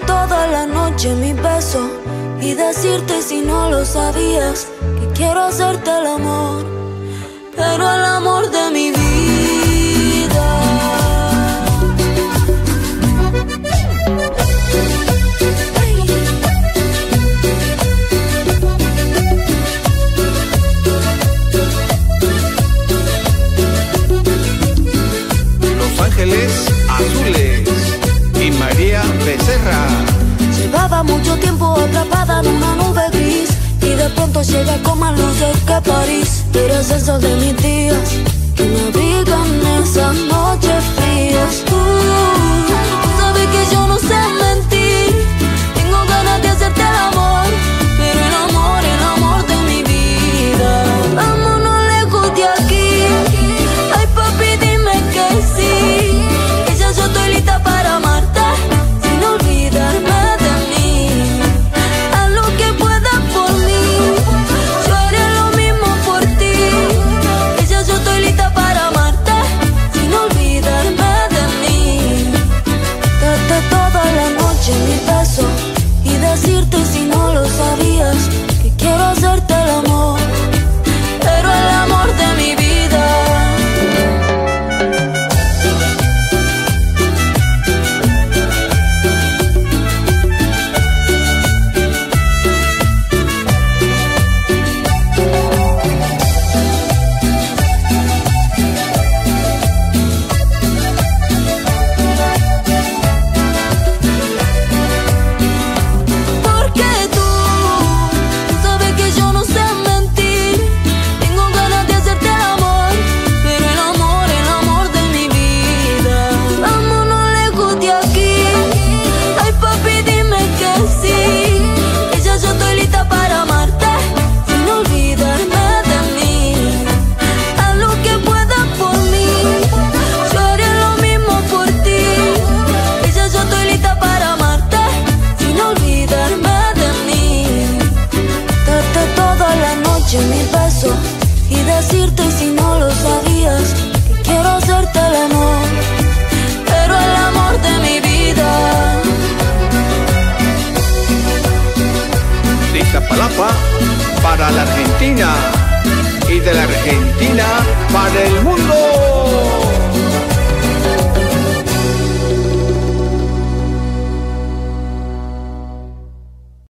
Toda la noche mi beso y decirte si no lo sabías que quiero hacerte el amor. Llevaba mucho tiempo atrapada en una nube gris y de pronto llega con más luces que París. Eres esas de mis días que me abrigan esa noche eché mil besos y decirte si no lo sabías que quiero hacerte el amor, pero el amor de mi vida. De Iztapalapa para la Argentina y de la Argentina para el mundo.